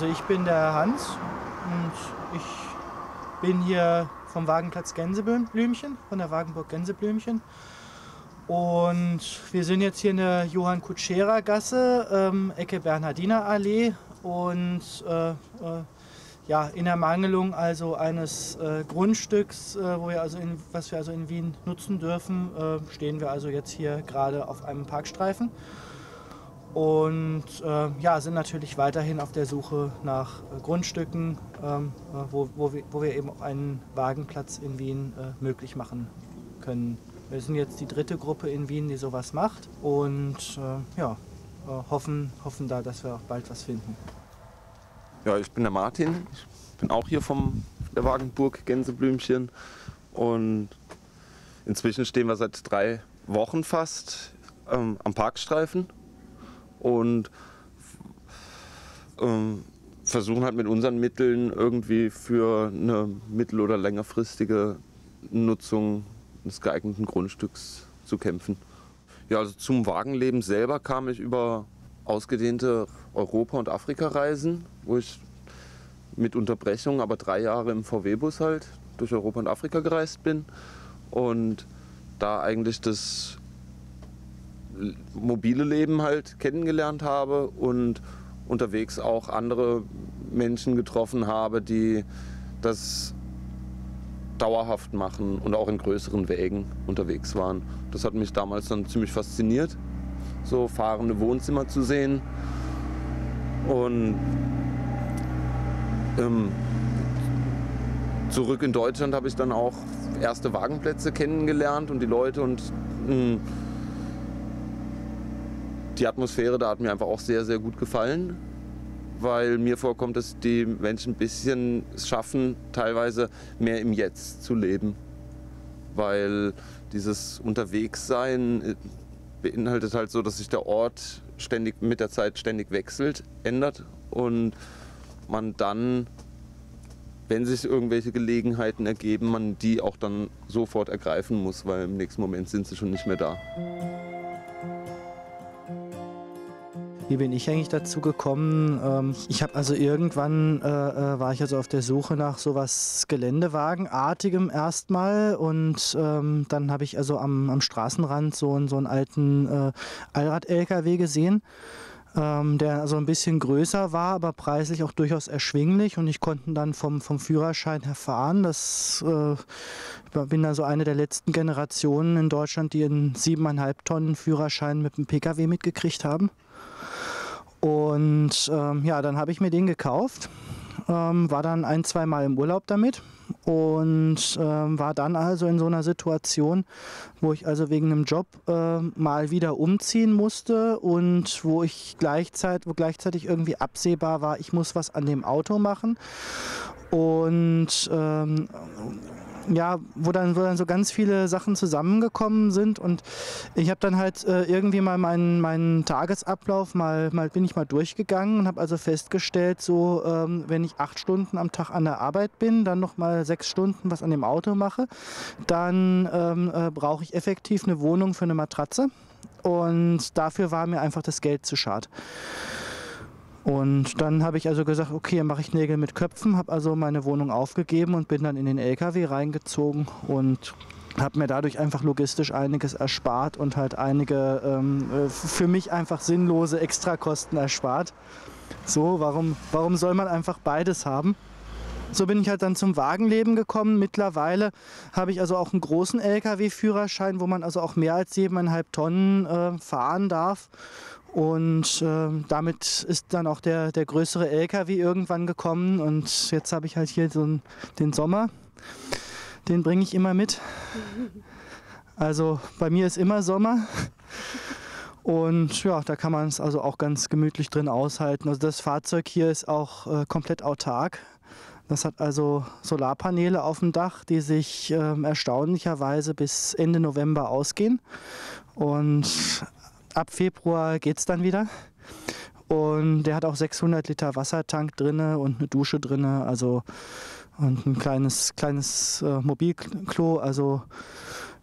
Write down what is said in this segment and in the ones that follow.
Also ich bin der Hans und ich bin hier vom Wagenplatz Gänseblümchen, von der Wagenburg Gänseblümchen. Und wir sind jetzt hier in der Johann Kutschera Gasse, ähm, Ecke Bernhardiner Allee und äh, äh, ja, in Ermangelung also eines äh, Grundstücks, äh, wo wir also in, was wir also in Wien nutzen dürfen, äh, stehen wir also jetzt hier gerade auf einem Parkstreifen und äh, ja, sind natürlich weiterhin auf der Suche nach Grundstücken, ähm, wo, wo, wir, wo wir eben einen Wagenplatz in Wien möglich machen können. Wir sind jetzt die dritte Gruppe in Wien, die sowas macht und äh, ja, äh, hoffen, hoffen da, dass wir auch bald was finden. Ja, ich bin der Martin. Ich bin auch hier vom der Wagenburg Gänseblümchen und inzwischen stehen wir seit drei Wochen fast ähm, am Parkstreifen und ähm, versuchen halt mit unseren Mitteln irgendwie für eine mittel- oder längerfristige Nutzung des geeigneten Grundstücks zu kämpfen. Ja, also zum Wagenleben selber kam ich über ausgedehnte Europa- und Afrika-Reisen, wo ich mit Unterbrechung, aber drei Jahre im VW-Bus halt durch Europa und Afrika gereist bin und da eigentlich das mobile Leben halt kennengelernt habe und unterwegs auch andere Menschen getroffen habe, die das dauerhaft machen und auch in größeren Wägen unterwegs waren. Das hat mich damals dann ziemlich fasziniert, so fahrende Wohnzimmer zu sehen. Und ähm, zurück in Deutschland habe ich dann auch erste Wagenplätze kennengelernt und die Leute und mh, hm, die Atmosphäre da hat mir einfach auch sehr, sehr gut gefallen weil mir vorkommt, dass die Menschen ein bisschen es schaffen, teilweise mehr im Jetzt zu leben. Weil dieses Unterwegssein äh, beinhaltet halt so, dass sich der Ort ständig mit der Zeit ständig wechselt, ändert und man dann, wenn sich irgendwelche Gelegenheiten ergeben, man die auch dann sofort ergreifen muss, weil im nächsten Moment sind sie schon nicht mehr da. Wie bin ich eigentlich dazu gekommen? Ähm, ich habe also irgendwann äh, äh, war ich also auf der Suche nach sowas Geländewagenartigem erstmal und ähm, dann habe ich also am, am Straßenrand so, so einen alten äh, Allrad-LKW gesehen. Ähm, der also ein bisschen größer war, aber preislich auch durchaus erschwinglich und ich konnte dann vom, vom Führerschein her fahren. Das äh, bin also eine der letzten Generationen in Deutschland, die einen siebeneinhalb Tonnen Führerschein mit dem Pkw mitgekriegt haben. Und ähm, ja, dann habe ich mir den gekauft, ähm, war dann ein, zwei Mal im Urlaub damit und ähm, war dann also in so einer Situation, wo ich also wegen einem Job äh, mal wieder umziehen musste und wo ich gleichzeitig, wo gleichzeitig irgendwie absehbar war, ich muss was an dem Auto machen. Und ähm, ja, wo dann, wo dann so ganz viele Sachen zusammengekommen sind und ich habe dann halt äh, irgendwie mal meinen, meinen Tagesablauf mal, mal bin ich mal durchgegangen und habe also festgestellt, so ähm, wenn ich acht Stunden am Tag an der Arbeit bin, dann noch mal sechs Stunden was an dem Auto mache, dann ähm, äh, brauche ich effektiv eine Wohnung für eine Matratze und dafür war mir einfach das Geld zu schad. Und dann habe ich also gesagt, okay, mache ich Nägel mit Köpfen, habe also meine Wohnung aufgegeben und bin dann in den LKW reingezogen und habe mir dadurch einfach logistisch einiges erspart und halt einige ähm, äh, für mich einfach sinnlose Extrakosten erspart. So, warum, warum soll man einfach beides haben? So bin ich halt dann zum Wagenleben gekommen. Mittlerweile habe ich also auch einen großen Lkw-Führerschein, wo man also auch mehr als 7,5 Tonnen äh, fahren darf. Und äh, damit ist dann auch der, der größere LKW irgendwann gekommen. Und jetzt habe ich halt hier so den Sommer. Den bringe ich immer mit. Also bei mir ist immer Sommer. Und ja, da kann man es also auch ganz gemütlich drin aushalten. Also das Fahrzeug hier ist auch äh, komplett autark. Das hat also Solarpaneele auf dem Dach, die sich äh, erstaunlicherweise bis Ende November ausgehen. Und ab Februar geht es dann wieder. Und der hat auch 600 Liter Wassertank drin und eine Dusche drin, also und ein kleines, kleines äh, Mobilklo. Also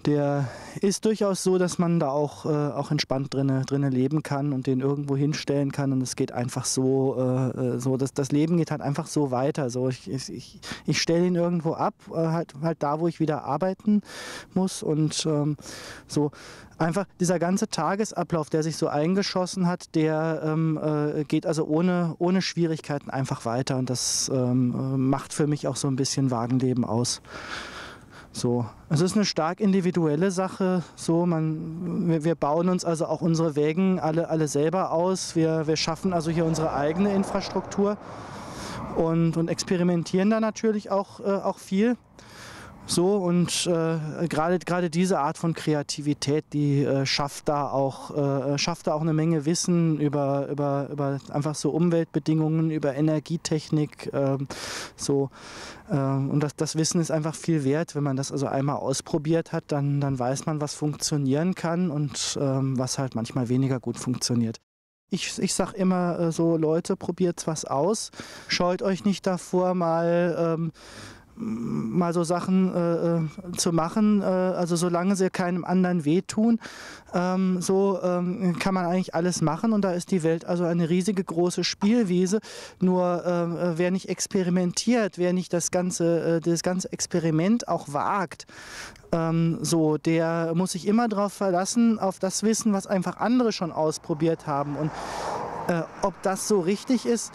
der ist durchaus so, dass man da auch, äh, auch entspannt drinnen drinne leben kann und den irgendwo hinstellen kann. Und es geht einfach so, äh, äh so dass das Leben geht halt einfach so weiter. So, ich ich, ich stelle ihn irgendwo ab, äh, halt, halt da, wo ich wieder arbeiten muss. Und ähm, so einfach dieser ganze Tagesablauf, der sich so eingeschossen hat, der ähm, äh, geht also ohne, ohne Schwierigkeiten einfach weiter. Und das ähm, äh, macht für mich auch so ein bisschen Wagenleben aus. So, es ist eine stark individuelle Sache. So, man, wir, wir, bauen uns also auch unsere Wägen alle, alle selber aus. Wir, wir schaffen also hier unsere eigene Infrastruktur und, und experimentieren da natürlich auch, äh, auch viel. So und äh, gerade diese Art von Kreativität, die äh, schafft da auch äh, schafft da auch eine Menge Wissen über über über einfach so Umweltbedingungen, über Energietechnik, ähm, so ähm, und das, das Wissen ist einfach viel wert, wenn man das also einmal ausprobiert hat, dann dann weiß man, was funktionieren kann und ähm, was halt manchmal weniger gut funktioniert. Ich, ich sage immer äh, so, Leute, probiert was aus, scheut euch nicht davor, mal ähm, mal so Sachen äh, äh, zu machen, äh, also solange sie keinem anderen wehtun, ähm, so ähm, kann man eigentlich alles machen und da ist die Welt also eine riesige große Spielwiese. Nur äh, wer nicht experimentiert, wer nicht das ganze, äh, das ganze Experiment auch wagt, ähm, so, der muss sich immer darauf verlassen, auf das Wissen, was einfach andere schon ausprobiert haben und äh, ob das so richtig ist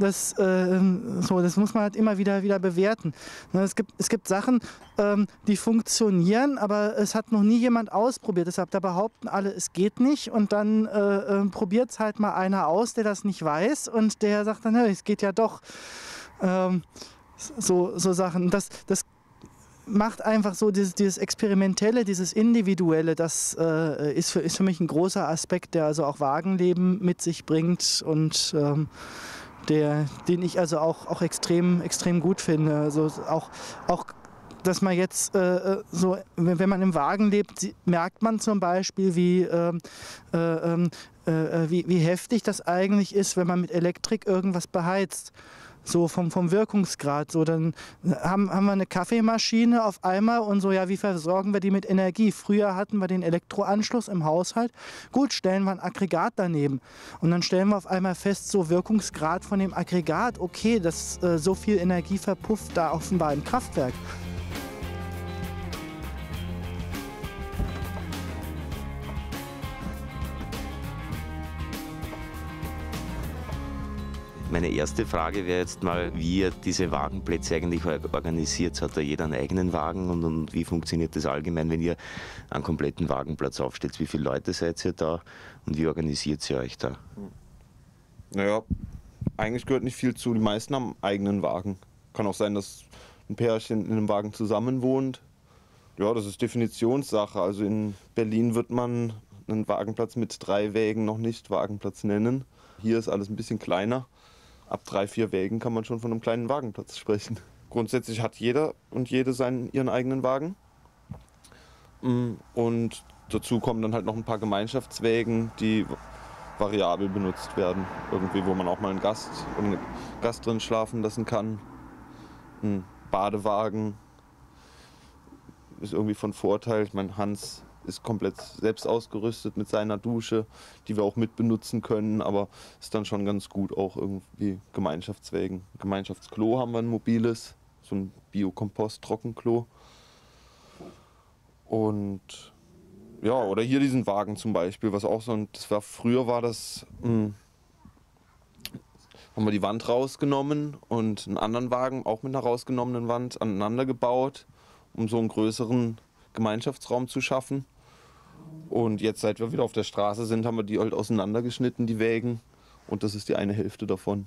das, äh, so, das muss man halt immer wieder, wieder bewerten. Ne, es, gibt, es gibt Sachen, ähm, die funktionieren, aber es hat noch nie jemand ausprobiert. Deshalb da behaupten alle, es geht nicht und dann äh, äh, probiert es halt mal einer aus, der das nicht weiß und der sagt dann, es geht ja doch. Ähm, so, so Sachen. Das, das macht einfach so dieses, dieses Experimentelle, dieses Individuelle, das äh, ist, für, ist für mich ein großer Aspekt, der also auch Wagenleben mit sich bringt und ähm, der, den ich also auch, auch extrem, extrem gut finde. Also auch, auch dass man jetzt äh, äh so, wenn man im Wagen lebt, merkt man zum Beispiel, wie, ähm, äh, ähm, äh, äh, wie, wie heftig das eigentlich ist, wenn man mit Elektrik irgendwas beheizt so vom, vom Wirkungsgrad. So, dann haben, haben wir eine Kaffeemaschine auf einmal und so, ja, wie versorgen wir die mit Energie? Früher hatten wir den Elektroanschluss im Haushalt. Gut, stellen wir ein Aggregat daneben. Und dann stellen wir auf einmal fest, so Wirkungsgrad von dem Aggregat, okay, das äh, so viel Energie verpufft da offenbar im Kraftwerk. Meine erste Frage wäre jetzt mal, wie ihr diese Wagenplätze eigentlich organisiert. Hat da jeder einen eigenen Wagen und, und, wie funktioniert das allgemein, wenn ihr einen kompletten Wagenplatz aufstellt? Wie viele Leute seid ihr da und wie organisiert ihr euch da? Naja, eigentlich gehört nicht viel zu. Die meisten haben eigenen Wagen. Kann auch sein, dass ein Pärchen in einem Wagen zusammen wohnt. Ja, das ist Definitionssache. Also in Berlin wird man einen Wagenplatz mit drei Wägen noch nicht Wagenplatz nennen. Hier ist alles ein bisschen kleiner ab drei, vier Wägen kann man schon von einem kleinen Wagenplatz sprechen. Grundsätzlich hat jeder und jede seinen, ihren eigenen Wagen. Mm, und dazu kommen dann halt noch ein paar Gemeinschaftswägen, die variabel benutzt werden. Irgendwie, wo man auch mal einen Gast einen Gast drin schlafen lassen kann. Ein Badewagen ist irgendwie von Vorteil. Ich meine, Hans ist komplett selbst ausgerüstet mit seiner Dusche, die wir auch mit benutzen können, aber ist dann schon ganz gut auch irgendwie Gemeinschaftswegen. Gemeinschaftsklo haben wir ein mobiles, so ein Biokompost-Trockenklo. Und ja, oder hier diesen Wagen zum Beispiel, was auch so ein, das war früher war das, mh, hm, haben wir die Wand rausgenommen und einen anderen Wagen auch mit einer rausgenommenen Wand aneinander gebaut, um so einen größeren Gemeinschaftsraum zu schaffen. Und jetzt, seit wir wieder auf der Straße sind, haben wir die halt auseinandergeschnitten, die Wägen. Und das ist die eine Hälfte davon.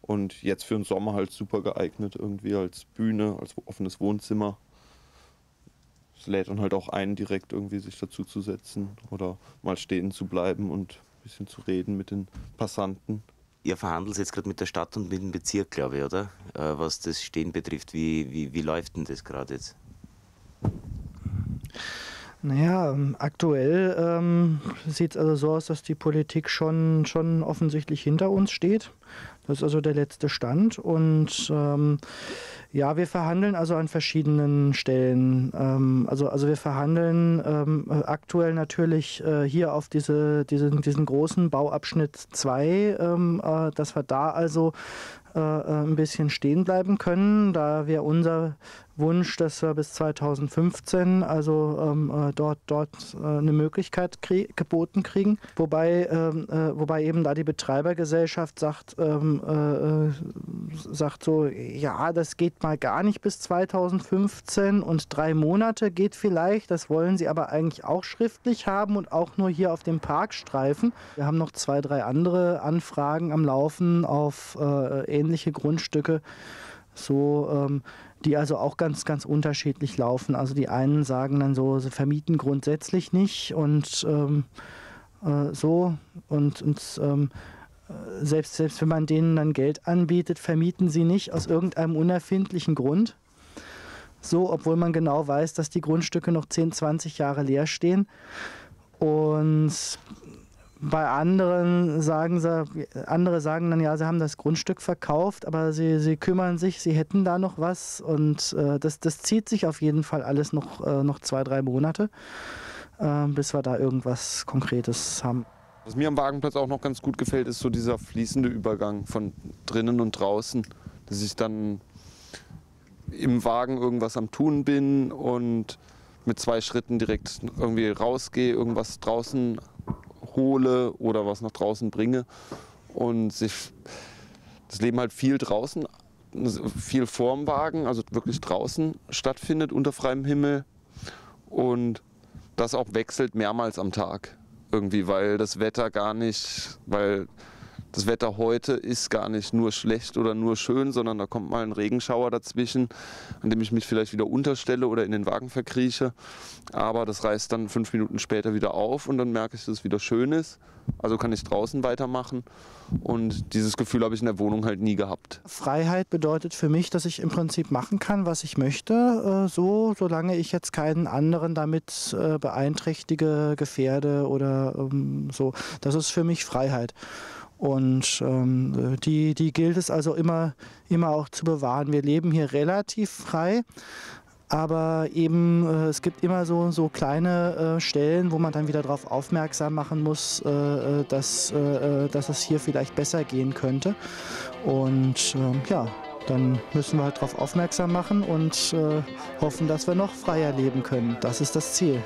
Und jetzt für den Sommer halt super geeignet, irgendwie als Bühne, als offenes Wohnzimmer. Es lädt dann halt auch ein, direkt irgendwie sich dazu zu setzen oder mal stehen zu bleiben und ein bisschen zu reden mit den Passanten. Ihr verhandelt jetzt gerade mit der Stadt und mit dem Bezirk, glaube ich, oder? Äh, was das Stehen betrifft. Wie, wie, wie läuft denn das gerade jetzt? Naja, ähm, aktuell ähm, sieht es also so aus, dass die Politik schon, schon offensichtlich hinter uns steht. Das ist also der letzte Stand. Und ähm, Ja, wir verhandeln also an verschiedenen Stellen. Ähm, also, also wir verhandeln ähm, aktuell natürlich äh, hier auf diese, diesen, diesen großen Bauabschnitt 2, ähm, äh, dass wir da also äh, äh, ein bisschen stehen bleiben können. Da wäre unser Wunsch, dass wir bis 2015 also ähm, äh, dort, dort eine Möglichkeit krieg geboten kriegen. Wobei, ähm, äh, wobei eben da die Betreibergesellschaft sagt, ähm, äh, sagt so, ja, das geht mal gar nicht bis 2015 und drei Monate geht vielleicht. Das wollen sie aber eigentlich auch schriftlich haben und auch nur hier auf dem Parkstreifen. Wir haben noch zwei, drei andere Anfragen am Laufen auf ähnliche Grundstücke. So, ähm, die also auch ganz, ganz unterschiedlich laufen. Also die einen sagen dann so, sie vermieten grundsätzlich nicht und ähm, äh, so und, und ähm, äh, selbst, selbst wenn man denen dann Geld anbietet, vermieten sie nicht aus irgendeinem unerfindlichen Grund. So, obwohl man genau weiß, dass die Grundstücke noch 10, 20 Jahre leer stehen. Und bei anderen sagen sie, andere sagen dann ja, sie haben das Grundstück verkauft, aber sie, sie kümmern sich, sie hätten da noch was und äh, das, das zieht sich auf jeden Fall alles noch, äh, noch zwei, drei Monate, äh, bis wir da irgendwas Konkretes haben. Was mir am Wagenplatz auch noch ganz gut gefällt, ist so dieser fließende Übergang von drinnen und draußen, dass ich dann im Wagen irgendwas am Tun bin und mit zwei Schritten direkt irgendwie rausgehe, irgendwas draußen hole oder was nach draußen bringe. Und sich das Leben halt viel draußen, viel vorm Wagen, also wirklich draußen stattfindet unter freiem Himmel. Und das auch wechselt mehrmals am Tag irgendwie, weil das Wetter gar nicht, weil das Wetter heute ist gar nicht nur schlecht oder nur schön, sondern da kommt mal ein Regenschauer dazwischen, an dem ich mich vielleicht wieder unterstelle oder in den Wagen verkrieche. Aber das reißt dann fünf Minuten später wieder auf und dann merke ich, dass es wieder schön ist. Also kann ich draußen weitermachen. Und dieses Gefühl habe ich in der Wohnung halt nie gehabt. Freiheit bedeutet für mich, dass ich im Prinzip machen kann, was ich möchte, äh, so, solange ich jetzt keinen anderen damit äh, beeinträchtige, gefährde oder ähm, so. Das ist für mich Freiheit. Und ähm, die, die gilt es also immer, immer auch zu bewahren. Wir leben hier relativ frei, aber eben äh, es gibt immer so, so kleine äh, Stellen, wo man dann wieder darauf aufmerksam machen muss, äh, äh dass, äh, äh, dass es hier vielleicht besser gehen könnte. Und ähm, ja, dann müssen wir halt darauf aufmerksam machen und hoffen, dass wir noch freier leben können. Das ist das Ziel.